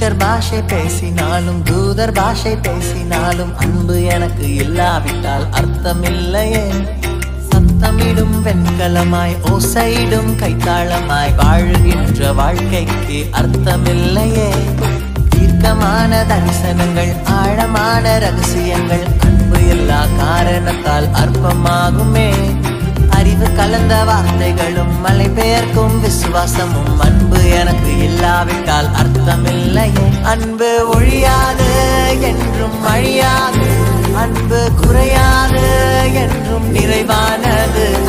புருஷர் பாஷை பேசினாலும் தூதர் பாஷை பேசினாலும் அன்பு எனக்கு இல்லாவிட்டால் அர்த்தம் இல்லையே சத்தமிடும் வெண்கலமாய் ஓசையிடும் கைத்தாளமாய் வாழுகின்ற வாழ்க்கைக்கு அர்த்தமில்லையே. தீர்க்கமான தரிசனங்கள் ஆழமான ரகசியங்கள் அன்பு எல்லா காரணத்தால் அற்பமாகுமே. அறிவு கலந்த வார்த்தைகளும் மலை பெயர்க்கும் விசுவாசமும் அன்பு எனக்கு இல்லாவிட்டால் அர்த்தம் அர்த்தமில்லையே அன்பு ஒழியாது என்றும் அழியாது. அன்பு குறையாது என்றும் நிறைவானது.